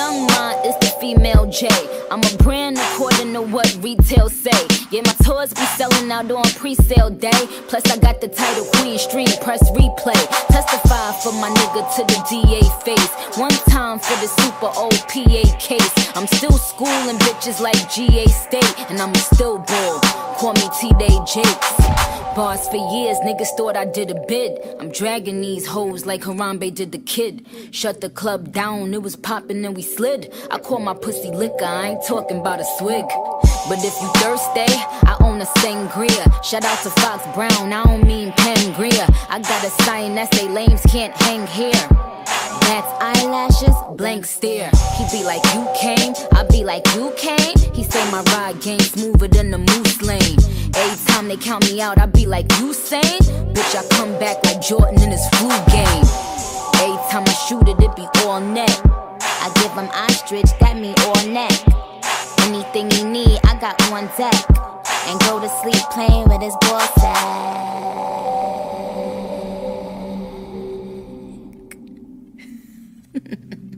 young mind is the female J. I'm a brand according to what retail say. Yeah, my tours be selling out on pre-sale day. Plus, I got the title Queen Street Press Replay. Testify for my nigga to the DA face. One time for the super OPA case. I'm still schooling bitches like GA State, and I'm still bold. Call me T.D. Jakes. Bars for years, niggas thought I did a bid. I'm dragging these hoes like Harambe did the kid. Shut the club down, it was popping and we slid. I call my pussy liquor, I ain't talking about a swig. But if you thirsty, I own a sangria. Shout out to Fox Brown, I don't mean Pangria. I got a sign that say lames can't hang here. That's eyelashes, blank stare. He be like, You came, I be like, You came. He say my ride game smoother than the time they count me out, I be like, You sane? Bitch, I come back like Jordan in his flu game. Every time I shoot it, it be all net. I give him ostrich, that mean all neck. Anything he need, I got one deck. And go to sleep playing with his ball sack.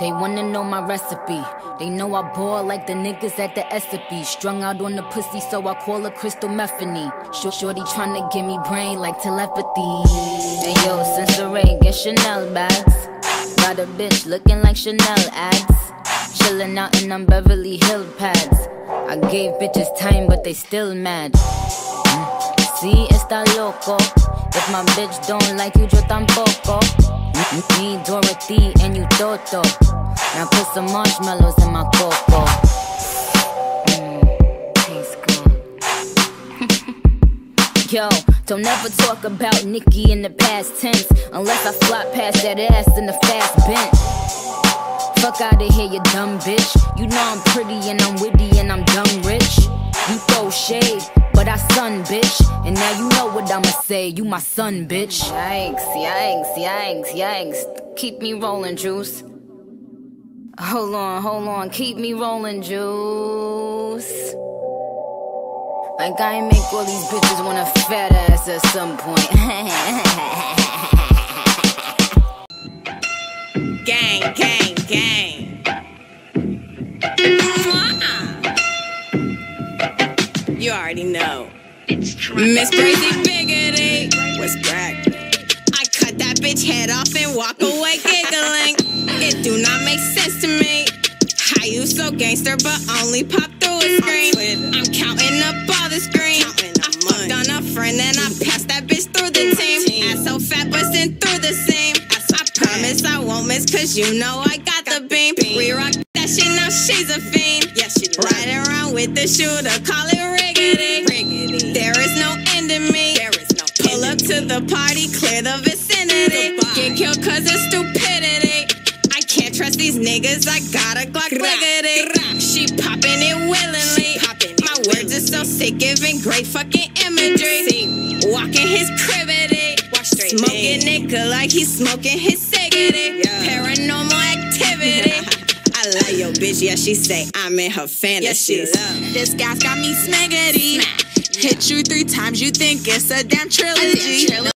they wanna know my recipe. They know I ball like the niggas at the SFB. Strung out on the pussy, so I call her Crystal Methany. Short shorty tryna give me brain like telepathy. And yo, Sensory, get Chanel bags. Got a bitch looking like Chanel ads. Chillin' out in them Beverly Hill pads. I gave bitches time, but they still mad. Mm. See, está loco. If my bitch don't like you, yo tampoco. Me, Dorothy, and you Toto. Now put some marshmallows in my coco. Mm. Yo, don't ever talk about Nikki in the past tense unless I flop past that ass in the fast bent. Fuck out of here, you dumb bitch. You know I'm pretty and I'm witty and I'm dumb rich. You throw shade, but I son, bitch. And now you know what I'ma say. You my son, bitch. Yikes, yikes, yikes, yikes. Keep me rolling, juice. Hold on, hold on. Keep me rolling, juice. Like I make all these bitches want a fat ass at some point. gang, gang. Know. Miss Crazy Biggity. What's crack? I cut that bitch head off and walk away giggling. It do not make sense to me. How you so gangster but only pop through a screen? I'm counting up all the screen. I fucked on a friend and I passed that bitch through the team. Ass so fat busting through the seam. I promise I won't miss cause you know I got the beam. We rock that shit now she's a fiend. Yes, she Riding around with the shooter, call it riggedy. riggedy. There is no end in me. There is no Pull up to the party, clear the vicinity. Get killed cause of stupidity. I can't trust these niggas, I got a Glock liggity. She popping it willingly. My words are so sick, giving great fucking imagery. Walking his cribity. Smoking nigga like he's smoking his cigarette. Paranormal activity. Love your bitch, yeah, she say I'm in her fantasies. This guy's got me smaggity. Hit you three times, you think it's a damn trilogy.